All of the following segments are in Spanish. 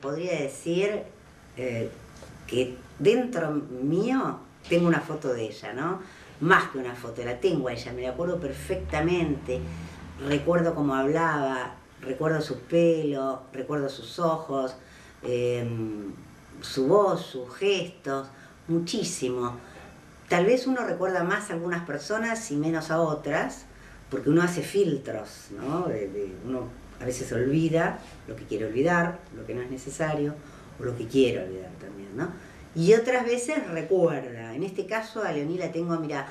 podría decir eh, que dentro mío tengo una foto de ella, ¿no? Más que una foto, la tengo a ella, me la acuerdo perfectamente. Recuerdo cómo hablaba, recuerdo su pelo, recuerdo sus ojos, em, su voz, sus gestos, muchísimo. Tal vez uno recuerda más a algunas personas y menos a otras, porque uno hace filtros, ¿no? A veces olvida lo que quiere olvidar, lo que no es necesario, o lo que quiere olvidar también, ¿no? Y otras veces recuerda. En este caso a Leoní la tengo, mira,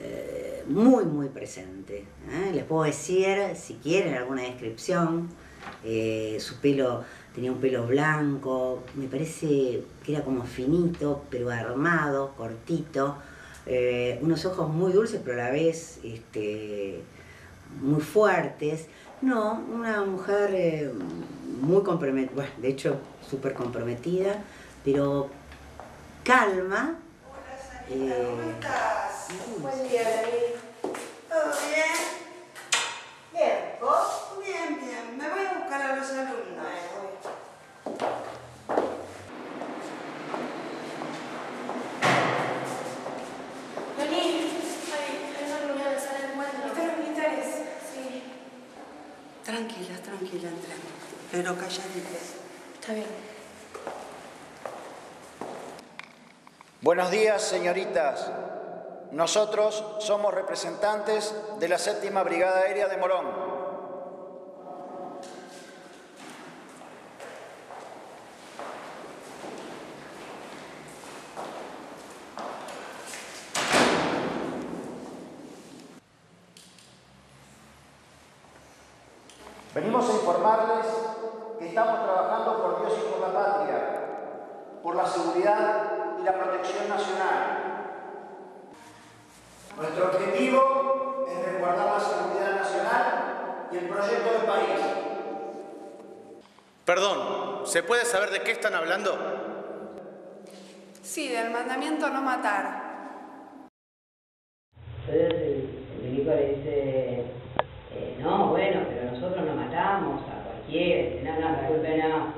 eh, muy, muy presente. ¿eh? Les puedo decir, si quieren, alguna descripción. Eh, su pelo tenía un pelo blanco, me parece que era como finito, pero armado, cortito. unos ojos muy dulces, pero a la vez este, muy fuertes. No, una mujer muy comprometida, bueno, de hecho súper comprometida, pero calma. Eh, ¿Cómo estás? Buen día, David. ¿Todo bien? Bien, ¿vos? Bien, bien. Me voy a buscar a los alumnos. Vení, hay una reunión de sala de encuentro. ¿Están los militares? Sí, Tranquila, tranquila, entremos. Pero calladitas. está bien. Buenos días, señoritas. Nosotros somos representantes de la séptima Brigada Aérea de Morón. Venimos a informarles que estamos trabajando por Dios y por la patria, por la seguridad y la protección nacional. Nuestro objetivo es resguardar la seguridad nacional y el proyecto del país. Perdón, ¿se puede saber de qué están hablando? Sí, del mandamiento no matar. Entonces el le dice, eh, no, bueno, pero nosotros no matamos a cualquiera, no, no, disculpe, no.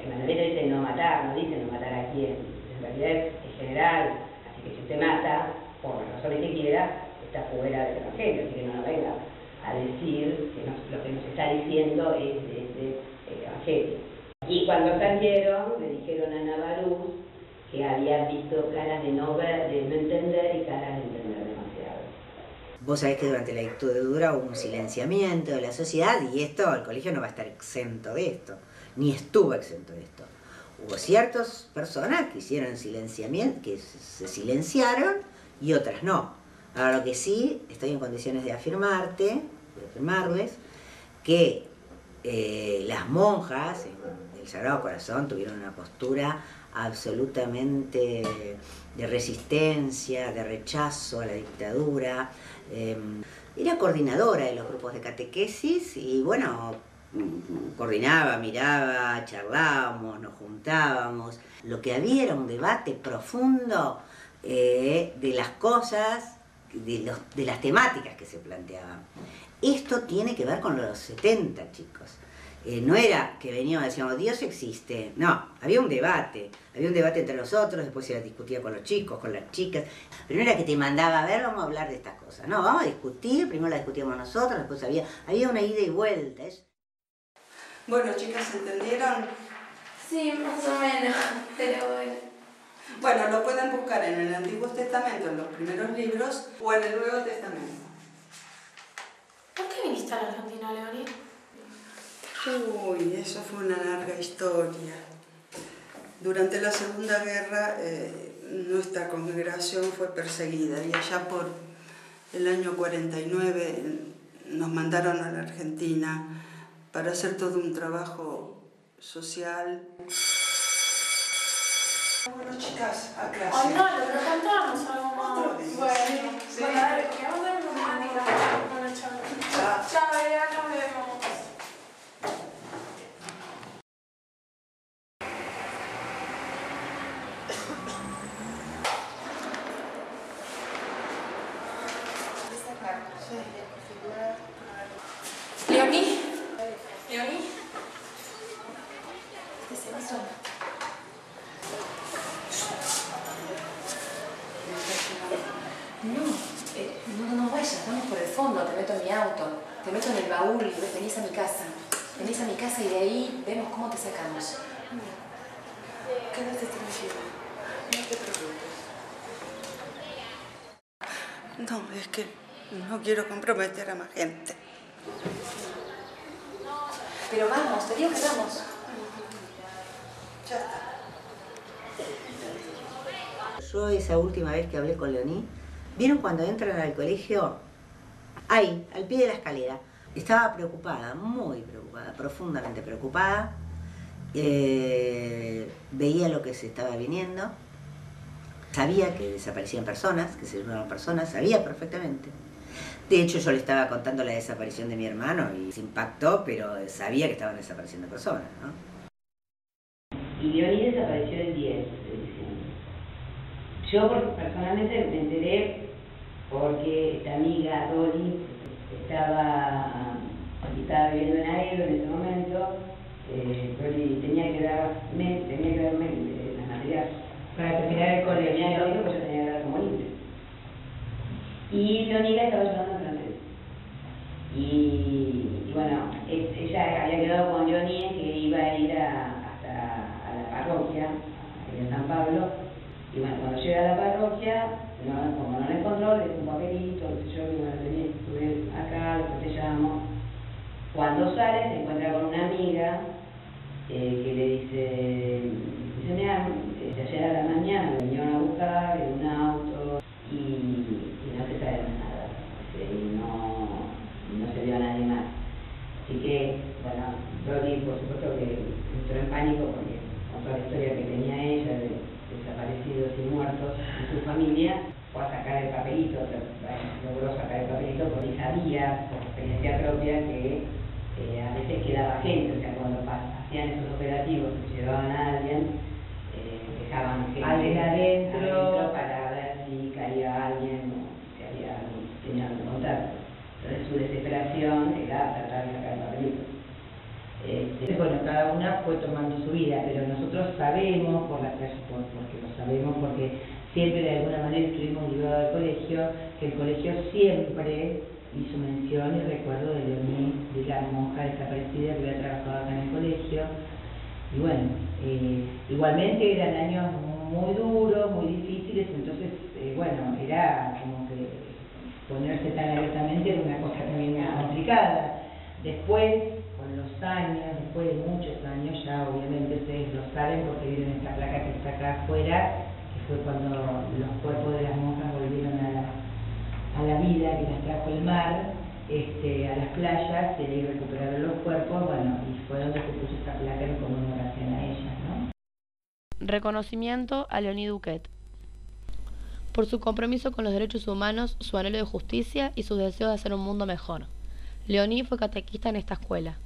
El mandamiento dice no matar, no dice no matar En realidad es general, así que si usted mata, por las razones que quiera, está fuera del Evangelio, así que no venga a decir que lo que nos está diciendo es desde el Evangelio. Y cuando salieron, le dijeron a Navaruz que había visto caras de no ver, de no entender y caras de entender demasiado. Vos sabés que durante la dictadura hubo un silenciamiento de la sociedad y esto, el colegio no va a estar exento de esto, ni estuvo exento de esto. Hubo ciertas personas que hicieron silenciamiento, que se silenciaron y otras no. Ahora lo que sí, estoy en condiciones de afirmarte, de afirmarles, que eh, las monjas del Sagrado Corazón tuvieron una postura absolutamente de resistencia, de rechazo a la dictadura. Eh, era coordinadora de los grupos de catequesis y bueno, coordinaba, miraba, charlábamos, nos juntábamos. Lo que había era un debate profundo eh, de las cosas, de, los- las temáticas que se planteaban. Esto tiene que ver con los 70, chicos. Eh, no era que veníamos y decíamos, Dios existe. No, había un debate. Había un debate entre nosotros, después se discutía con los chicos, con las chicas. Pero no era que te mandaba, a ver, vamos a hablar de estas cosas. No, vamos a discutir, primero la discutíamos nosotros, después había, había una ida y vuelta. Bueno, chicas, ¿entendieron? Sí, más o menos, pero bueno. Bueno, lo pueden buscar en el Antiguo Testamento, en los primeros libros, o en el Nuevo Testamento. ¿Por qué viniste a la Argentina, Leoní? Uy, eso fue una larga historia. Durante la Segunda Guerra eh, nuestra congregación fue perseguida y allá por el año 49 nos mandaron a la Argentina para hacer todo un trabajo social. Bueno, chicas, a clase. Ay, no, lo pero contanos algo más. Otro día. Bueno, Sí. bueno, a ver, ¿qué vamos a ver matemáticas? Bueno, chao. Chao. Chao, ya nos vemos. ¿Leoní? ¿Leoní? ¿Qué se hizo? No, eh, no, no vayas, vamos por el fondo, te meto en mi auto, te meto en el baúl y venís a mi casa. Venís a mi casa y de ahí vemos cómo te sacamos. Quédate tranquila, no te preocupes. No, es que no quiero comprometer a más gente. Pero vamos, te digo que vamos. Ya está. Yo esa última vez que hablé con Leoní, ¿vieron cuando entran al colegio? Ahí, al pie de la escalera. Estaba preocupada, muy preocupada, profundamente preocupada. Eh, veía lo que se estaba viniendo. Sabía que desaparecían personas, que se llevaban personas, sabía perfectamente. De hecho, yo le estaba contando la desaparición de mi hermano y se impactó, pero sabía que estaban desapareciendo personas, ¿no? Y Leoní desapareció el 10 de diciembre. Yo personalmente me enteré porque esta amiga Dolly estaba, estaba viviendo en Aero en ese momento. Eh, tenía que dar, tenía que darme eh, las materias para terminar el colegio. Que pues yo tenía que dar como libre. Y Leonida estaba ayudando en francés. Y, y bueno, es- ella había quedado con Leonie que iba a ir a, hasta a la parroquia, en San Pablo. Y bueno, cuando llega a la parroquia, no, como no la encontró, le dio un papelito, qué sé yo, y bueno, vení, estuve acá, después te llamo. Cuando sale, se encuentra con una amiga eh, que le dice, dice, mira, eh, ayer a la mañana me vinieron a buscar en un auto y, y no se más nada, y no, no se vio a nadie más. Así que, bueno, Dolly por supuesto que entró en pánico porque con toda la historia que tenía ella de desaparecidos y muertos en su familia, fue a sacar el papelito, logró sacar el papelito porque sabía, por experiencia propia, que eh, a veces quedaba gente, o sea, cuando pa- hacían esos operativos que se llevaban a alguien, eh, dejaban gente Alguien adentro. para ver si caía alguien o si había tenía algún contacto. Entonces su desesperación era tratar de sacar el papelito. Este, Bueno, cada una fue tomando su vida, pero nosotros sabemos, por la por- porque lo sabemos, porque siempre de alguna manera estuvimos ligados al colegio, que el colegio siempre hizo mención y recuerdo de Leoní, de la monja desaparecida que había trabajado acá en el Y bueno, eh, igualmente eran años muy duros, muy difíciles, entonces, eh, bueno, era como que ponerse tan abiertamente era una cosa también complicada. Después, con los años, después de muchos años, ya obviamente ustedes lo saben porque vieron esta placa que está acá afuera, que fue cuando los cuerpos de las monjas volvieron a la, a la vida, que las trajo el mar, este, a las playas, recuperaron los cuerpos, bueno, y fue donde se puso placa en conmemoración a ¿no? Reconocimiento a Leonie Duquet. Por su compromiso con los derechos humanos, su anhelo de justicia y sus deseos de hacer un mundo mejor. Leonie fue catequista en esta escuela.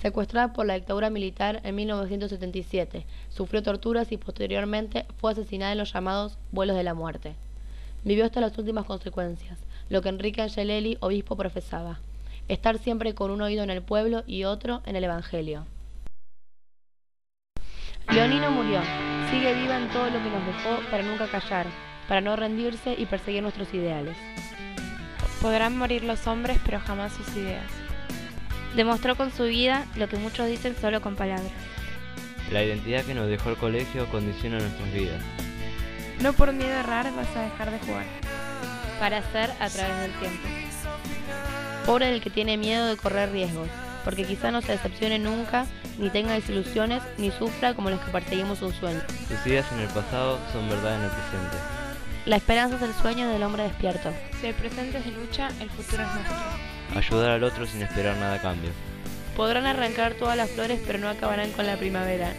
Secuestrada por la dictadura militar en 1977, sufrió torturas y posteriormente fue asesinada en los llamados vuelos de la muerte. Vivió hasta las últimas consecuencias, lo que Enrique Angelelli, obispo, profesaba. Estar siempre con un oído en el pueblo y otro en el Evangelio. Leonie no murió, sigue viva en todo lo que nos dejó para nunca callar, para no rendirse y perseguir nuestros ideales. Podrán morir los hombres, pero jamás sus ideas. Demostró con su vida lo que muchos dicen solo con palabras. La identidad que nos dejó el colegio condiciona nuestras vidas. No por miedo a errar vas a dejar de jugar. Para ser a través del tiempo. Pobre del que tiene miedo de correr riesgos, porque quizá no se decepcione nunca, ni tenga desilusiones, ni sufra como los que perseguimos un sueño. Sus ideas en el pasado son verdad en el presente. La esperanza es el sueño del hombre despierto. Si el presente es de lucha, el futuro es nuestro. Ayudar al otro sin esperar nada a cambio. Podrán arrancar todas las flores, pero no acabarán con la primavera.